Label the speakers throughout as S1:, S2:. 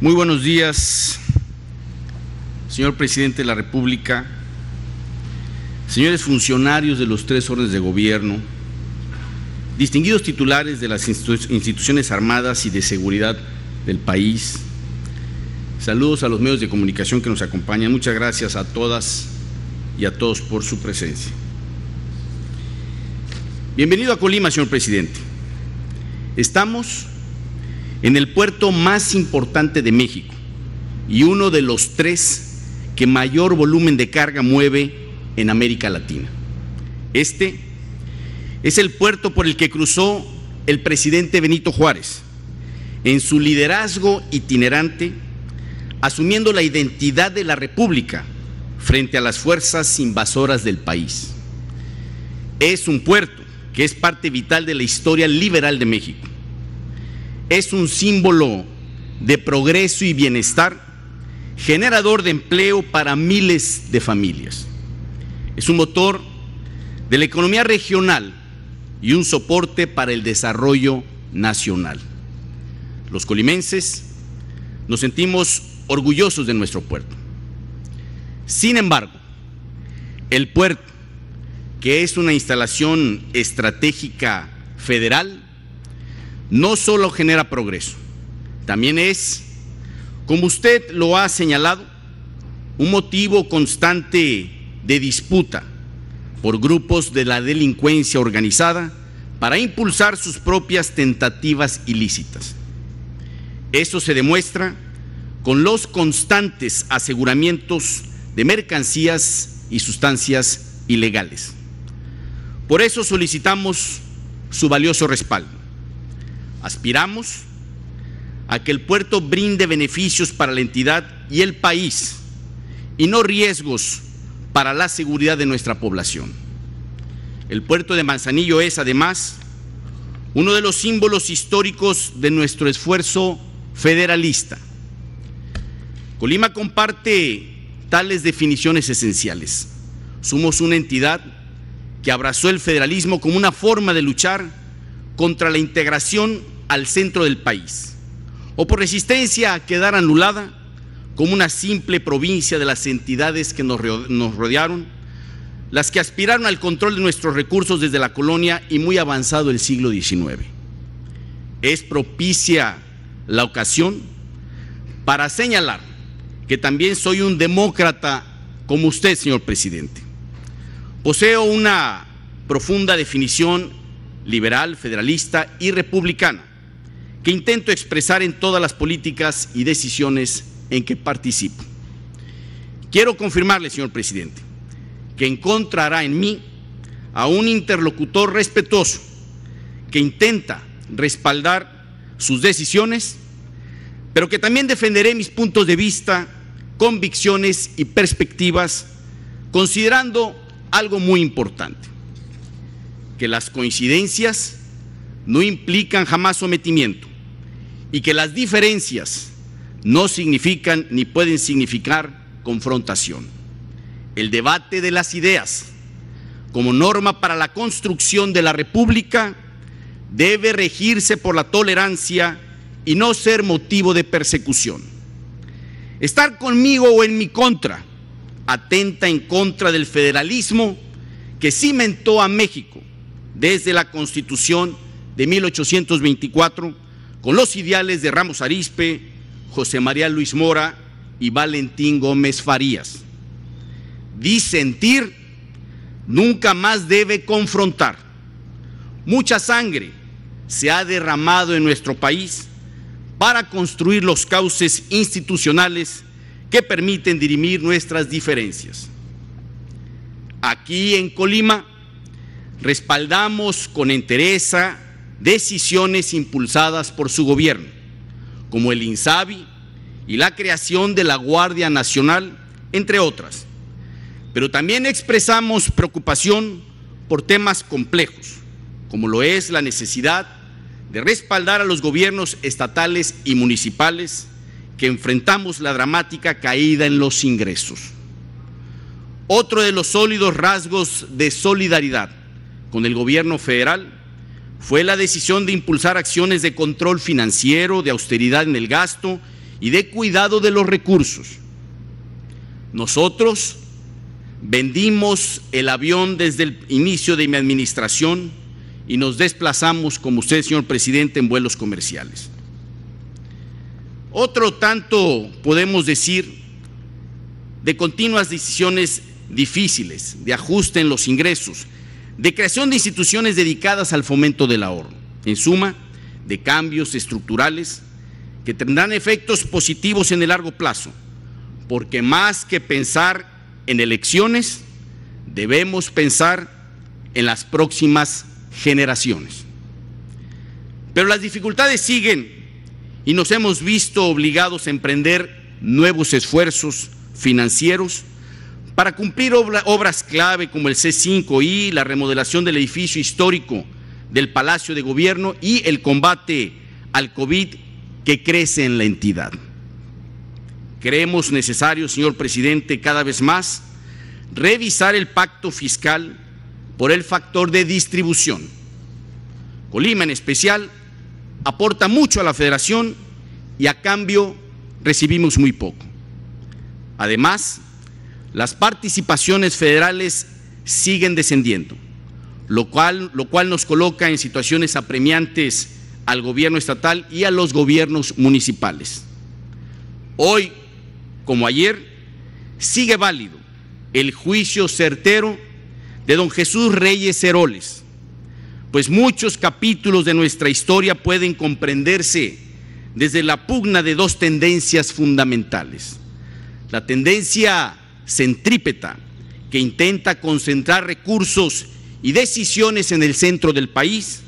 S1: Muy buenos días, señor presidente de la República, señores funcionarios de los tres órdenes de gobierno, distinguidos titulares de las instituciones armadas y de seguridad del país. Saludos a los medios de comunicación que nos acompañan. Muchas gracias a todas y a todos por su presencia. Bienvenido a Colima, señor presidente. Estamos en el puerto más importante de México y uno de los tres que mayor volumen de carga mueve en América Latina. Este es el puerto por el que cruzó el presidente Benito Juárez en su liderazgo itinerante, asumiendo la identidad de la República frente a las fuerzas invasoras del país. Es un puerto que es parte vital de la historia liberal de México. Es un símbolo de progreso y bienestar, generador de empleo para miles de familias. Es un motor de la economía regional y un soporte para el desarrollo nacional. Los colimenses nos sentimos orgullosos de nuestro puerto. Sin embargo, el puerto, que es una instalación estratégica federal, no solo genera progreso, también es, como usted lo ha señalado, un motivo constante de disputa por grupos de la delincuencia organizada para impulsar sus propias tentativas ilícitas. Eso se demuestra con los constantes aseguramientos de mercancías y sustancias ilegales. Por eso solicitamos su valioso respaldo. Aspiramos a que el puerto brinde beneficios para la entidad y el país y no riesgos para la seguridad de nuestra población. El puerto de Manzanillo es, además, uno de los símbolos históricos de nuestro esfuerzo federalista. Colima comparte tales definiciones esenciales. Somos una entidad que abrazó el federalismo como una forma de luchar contra la integración al centro del país, o por resistencia a quedar anulada como una simple provincia de las entidades que nos rodearon, las que aspiraron al control de nuestros recursos desde la colonia y muy avanzado el siglo XIX. Es propicia la ocasión para señalar que también soy un demócrata como usted, señor presidente. Poseo una profunda definición liberal, federalista y republicana que intento expresar en todas las políticas y decisiones en que participo. Quiero confirmarle, señor presidente, que encontrará en mí a un interlocutor respetuoso que intenta respaldar sus decisiones, pero que también defenderé mis puntos de vista, convicciones y perspectivas, considerando algo muy importante, que las coincidencias no implican jamás sometimiento y que las diferencias no significan ni pueden significar confrontación. El debate de las ideas como norma para la construcción de la República debe regirse por la tolerancia y no ser motivo de persecución. Estar conmigo o en mi contra atenta en contra del federalismo que cimentó a México desde la Constitución de 1824 con los ideales de Ramos Arispe, José María Luis Mora y Valentín Gómez Farías. Disentir nunca más debe confrontar. Mucha sangre se ha derramado en nuestro país para construir los cauces institucionales que permiten dirimir nuestras diferencias. Aquí en Colima respaldamos con entereza decisiones impulsadas por su gobierno, como el INSABI y la creación de la Guardia Nacional, entre otras. Pero también expresamos preocupación por temas complejos, como lo es la necesidad de respaldar a los gobiernos estatales y municipales que enfrentamos la dramática caída en los ingresos. Otro de los sólidos rasgos de solidaridad con el gobierno federal fue la decisión de impulsar acciones de control financiero, de austeridad en el gasto y de cuidado de los recursos. Nosotros vendimos el avión desde el inicio de mi administración y nos desplazamos, como usted, señor presidente, en vuelos comerciales. Otro tanto podemos decir de continuas decisiones difíciles, de ajuste en los ingresos, de creación de instituciones dedicadas al fomento del ahorro. En suma, de cambios estructurales que tendrán efectos positivos en el largo plazo, porque más que pensar en elecciones, debemos pensar en las próximas generaciones. Pero las dificultades siguen y nos hemos visto obligados a emprender nuevos esfuerzos financieros para cumplir obras clave como el C5I, la remodelación del edificio histórico del Palacio de Gobierno y el combate al COVID que crece en la entidad. Creemos necesario, señor presidente, cada vez más revisar el pacto fiscal por el factor de distribución. Colima en especial aporta mucho a la federación y a cambio recibimos muy poco. Además, las participaciones federales siguen descendiendo, lo cual, lo cual nos coloca en situaciones apremiantes al gobierno estatal y a los gobiernos municipales. Hoy, como ayer, sigue válido el juicio certero de don Jesús Reyes Heroles, pues muchos capítulos de nuestra historia pueden comprenderse desde la pugna de dos tendencias fundamentales. La tendencia centrípeta, que intenta concentrar recursos y decisiones en el centro del país,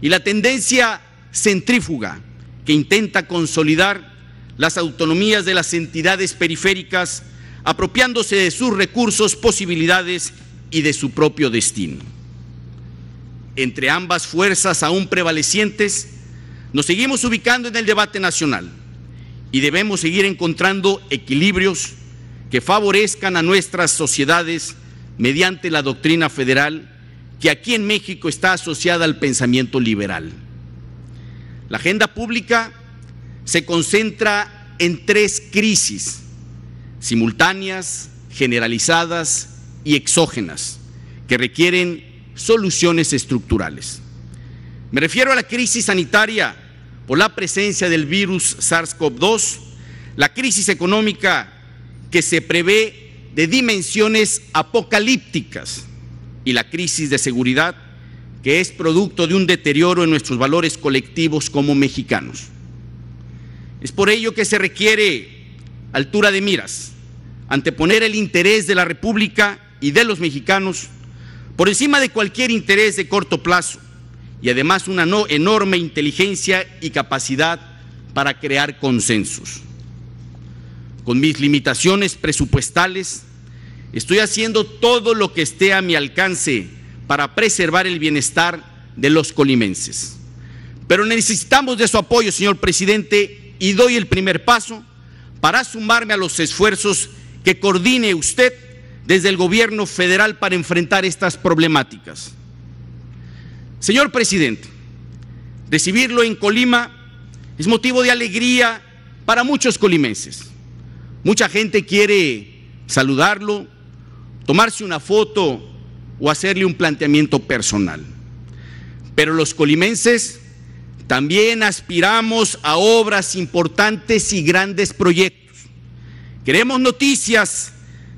S1: y la tendencia centrífuga, que intenta consolidar las autonomías de las entidades periféricas, apropiándose de sus recursos, posibilidades y de su propio destino. Entre ambas fuerzas aún prevalecientes, nos seguimos ubicando en el debate nacional y debemos seguir encontrando equilibrios que favorezcan a nuestras sociedades mediante la doctrina federal que aquí en México está asociada al pensamiento liberal. La agenda pública se concentra en tres crisis simultáneas, generalizadas y exógenas que requieren soluciones estructurales. Me refiero a la crisis sanitaria por la presencia del virus SARS-CoV-2, la crisis económica que se prevé de dimensiones apocalípticas y la crisis de seguridad que es producto de un deterioro en nuestros valores colectivos como mexicanos. Es por ello que se requiere altura de miras, anteponer el interés de la República y de los mexicanos por encima de cualquier interés de corto plazo y además una no enorme inteligencia y capacidad para crear consensos. Con mis limitaciones presupuestales, estoy haciendo todo lo que esté a mi alcance para preservar el bienestar de los colimenses. Pero necesitamos de su apoyo, señor presidente, y doy el primer paso para sumarme a los esfuerzos que coordine usted desde el gobierno federal para enfrentar estas problemáticas. Señor presidente, recibirlo en Colima es motivo de alegría para muchos colimenses. Mucha gente quiere saludarlo, tomarse una foto o hacerle un planteamiento personal. Pero los colimenses también aspiramos a obras importantes y grandes proyectos. Queremos noticias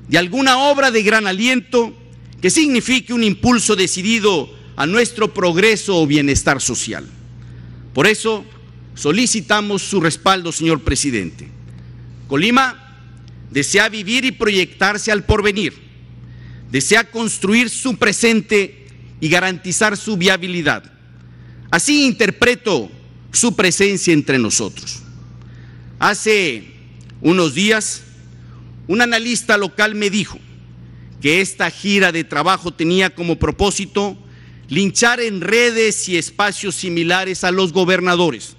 S1: de alguna obra de gran aliento que signifique un impulso decidido a nuestro progreso o bienestar social. Por eso solicitamos su respaldo, señor presidente. Colima desea vivir y proyectarse al porvenir, desea construir su presente y garantizar su viabilidad. Así interpreto su presencia entre nosotros. Hace unos días, un analista local me dijo que esta gira de trabajo tenía como propósito linchar en redes y espacios similares a los gobernadores,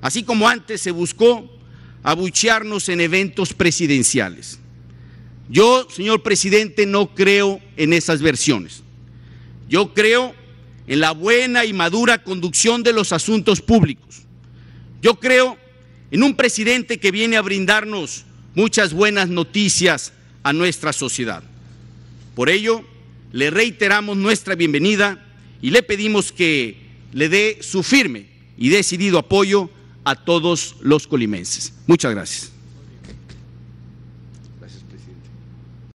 S1: así como antes se buscó abuchearnos en eventos presidenciales. Yo, señor presidente, no creo en esas versiones. Yo creo en la buena y madura conducción de los asuntos públicos. Yo creo en un presidente que viene a brindarnos muchas buenas noticias a nuestra sociedad. Por ello, le reiteramos nuestra bienvenida y le pedimos que le dé su firme y decidido apoyo a todos los colimenses. Muchas gracias.